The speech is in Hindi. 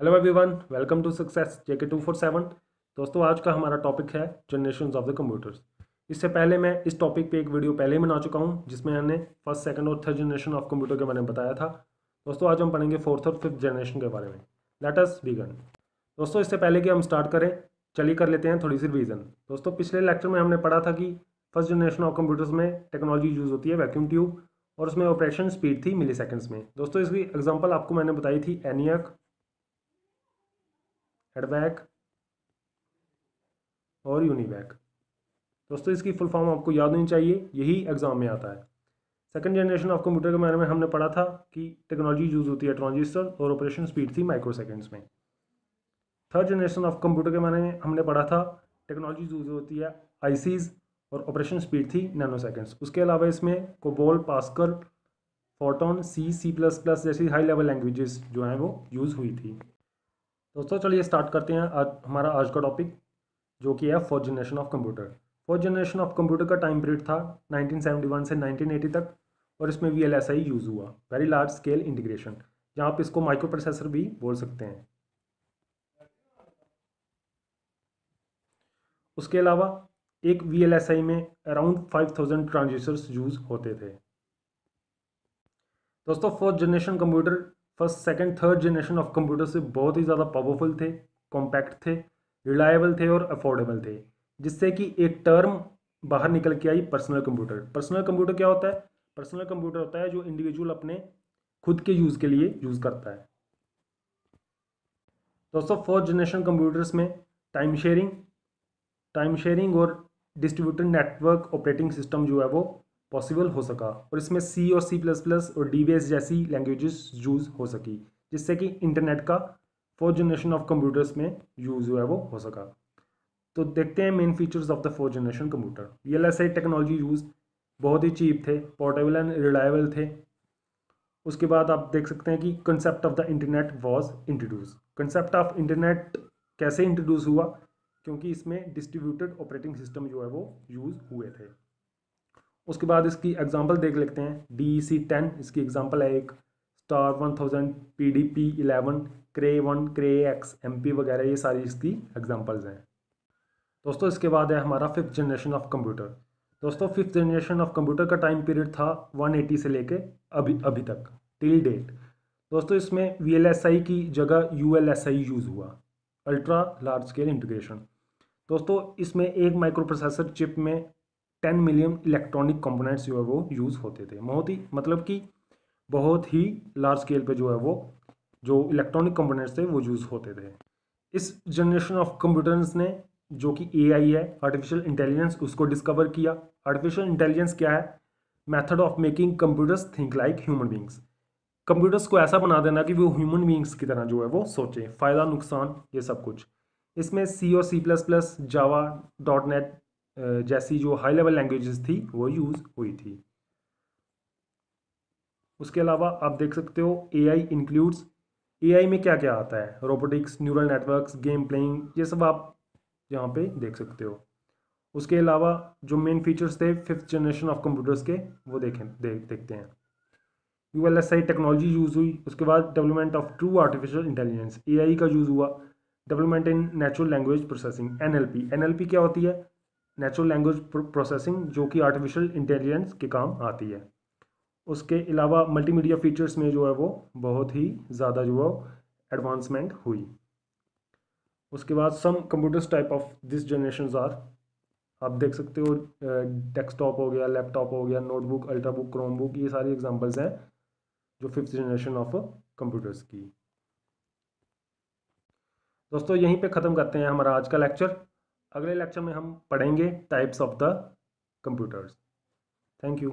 Hello everyone welcome to success JK two four seven दोस्तों, आज का हमारा टॉपिक है जनरेशन ऑफ़ द कंप्यूटर्स इससे पहले मैं इस टॉपिक पे एक वीडियो पहले ही बना चुका हूँ, जिसमें हमने फ़र्स्ट सेकंड और थर्ड जनरेशन ऑफ़ कंप्यूटर के बारे में बताया था। दोस्तों, आज हम पढ़ेंगे फोर्थ और फिफ्थ जनरेशन के बारे में। लेट अस बिगन दोस्तों, इससे पहले कि हम स्टार्ट करें, चलिए कर लेते हैं थोड़ी सी रिवीजन दोस्तों, पिछले लेक्चर में हमने पढ़ा था कि फ़र्स्ट जनरेशन ऑफ़ कंप्यूटर्स में टेक्नोलॉजी यूज़ होती है वैक्यूम ट्यूब और उसमें ऑपरेशन स्पीड थी मिली में। दोस्तों, इसकी एग्ज़ाम्पल आपको मैंने बताई थी एनियक हेडबैक और यूनिबैक। दोस्तों, इसकी फुल फॉर्म आपको याद होनी चाहिए, यही एग्ज़ाम में आता है। सेकंड जनरेशन ऑफ़ कंप्यूटर के बारे में हमने पढ़ा था कि टेक्नोलॉजी यूज़ होती है ट्रांजिस्टर और ऑपरेशन स्पीड थी माइक्रो सेकेंड्स में। थर्ड जनरेशन ऑफ़ कंप्यूटर के बारे में हमने पढ़ा था टेक्नोलॉजी यूज़ होती है आईसीज और ऑपरेशन स्पीड थी नैनो सेकेंड्स उसके अलावा इसमें COBOL Pascal FORTRAN C C plus plus जैसी हाई लेवल लैंग्वेजेस जो हैं वो यूज़ हुई थी। दोस्तों, चलिए स्टार्ट करते हैं आज, हमारा आज का टॉपिक जो कि है fourth generation of computer fourth generation of computer का टाइम पीरियड था 1971 से 1980 तक, और इसमें वीएलएसआई यूज़ हुआ। वेरी लार्ज स्केल इंटीग्रेशन जहाँ आप इसको माइक्रो प्रोसेसर भी बोल सकते हैं। उसके अलावा, एक VLSI में अराउंड 5000 ट्रांजिस्टर्स यूज़ होते थे। दोस्तों fourth generation computer first, second, third generation of computer से बहुत ही ज़्यादा पावरफुल थे कॉम्पैक्ट थे रिलायबल थे और अफोर्डेबल थे, जिससे कि एक टर्म बाहर निकल के आई पर्सनल कंप्यूटर पर्सनल कंप्यूटर क्या होता है? पर्सनल कंप्यूटर होता है जो इंडिविजुअल अपने खुद के यूज़ के लिए यूज़ करता है। दोस्तों फोर्थ जनरेशन कंप्यूटर्स में टाइम शेयरिंग टाइम शेयरिंग और डिस्ट्रीब्यूटेड नेटवर्क ऑपरेटिंग सिस्टम जो है वो पॉसिबल हो सका और इसमें सी और सी प्लस प्लस और डीबीएस जैसी लैंग्वेजेस यूज़ हो सकी, जिससे कि इंटरनेट का फोर्थ जनरेशन ऑफ़ कंप्यूटर्स में यूज़ जो है वो हो सका। तो देखते हैं main features of the fourth generation computer S I technology use बहुत ही चीप थे पोर्टेबल एंड रिलायबल थे। उसके बाद आप देख सकते हैं कि concept of the internet was introduce concept of internet कैसे इंट्रोड्यूस हुआ? क्योंकि इसमें डिस्ट्रीब्यूटेड ऑपरेटिंग सिस्टम जो है वो यूज़ हुए थे। उसके बाद इसकी एग्जांपल देख लेते हैं। डी सी टेन इसकी एग्जांपल है एक। Star one thousand P D P eleven Cray one Cray X M P वगैरह, ये सारी इसकी एग्जांपल्स हैं। दोस्तों, इसके बाद है हमारा फिफ्थ जनरेशन ऑफ़ कंप्यूटर दोस्तों फिफ्थ जनरेशन ऑफ़ कंप्यूटर का टाइम पीरियड था 180 से लेके अभी अभी तक टिल डेट दोस्तों, इसमें वीएलएसआई की जगह यूएलएसआई यूज़ हुआ। अल्ट्रा लार्ज स्केल इंटीग्रेशन दोस्तों, इसमें एक माइक्रो प्रोसेसर चिप में टेन मिलियन इलेक्ट्रॉनिक कंपोनेंट्स जो है वो यूज़ होते थे। बहुत ही मतलब कि बहुत ही लार्ज स्केल पे जो है वो, जो इलेक्ट्रॉनिक कंपोनेंट्स थे, वो यूज़ होते थे। इस जनरेशन ऑफ़ कंप्यूटर्स ने, जो कि एआई है आर्टिफिशियल इंटेलिजेंस उसको डिस्कवर किया। आर्टिफिशियल इंटेलिजेंस क्या है? Method of making computers think like human beings computers को ऐसा बना देना कि वो ह्यूमन बींग्स की तरह जो है वो सोचें। फ़ायदा, नुकसान, ये सब कुछ। इसमें सी और C plus plus Java dot net जैसी जो हाई लेवल लैंग्वेजेस थी, वो यूज़ हुई थी। उसके अलावा आप देख सकते हो ए आई इंक्लूड्स ए आई में क्या क्या आता है? Robotics neural networks game playing ये सब आप यहाँ पे देख सकते हो। उसके अलावा जो मेन फीचर्स थे फिफ्थ जनरेशन ऑफ़ कंप्यूटर्स के, वो देखें देख देखते हैं। U L S I technology use हुई, उसके बाद development of true artificial intelligence A I का यूज़ हुआ development in natural language processing N L P N L P क्या होती है? नेचुरल लैंग्वेज प्रोसेसिंग जो कि आर्टिफिशियल इंटेलिजेंस के काम आती है। उसके अलावा मल्टीमीडिया फीचर्स में जो है वो बहुत ही ज़्यादा जो है एडवांसमेंट हुई। उसके बाद some computers type of this generation are आप देख सकते हो डेस्कटॉप हो गया लैपटॉप हो गया नोटबुक अल्ट्राबुक क्रोमबुक ये सारी एग्जांपल्स हैं जो फिफ्थ जनरेशन ऑफ़ कंप्यूटर्स की। दोस्तों, यहीं पे ख़त्म करते हैं हमारा आज का लेक्चर अगले लेक्चर में हम पढ़ेंगे types of the computers thank you